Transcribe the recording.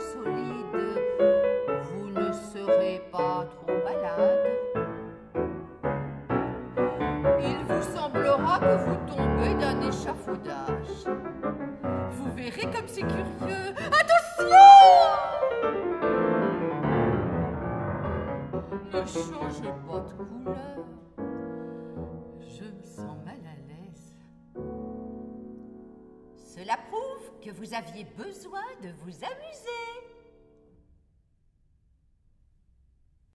solide, vous ne serez pas trop malade. Il vous semblera que vous tombez d'un échafaudage. Vous verrez comme c'est curieux. Attention Ne changez pas de couleur. Cela prouve que vous aviez besoin de vous amuser.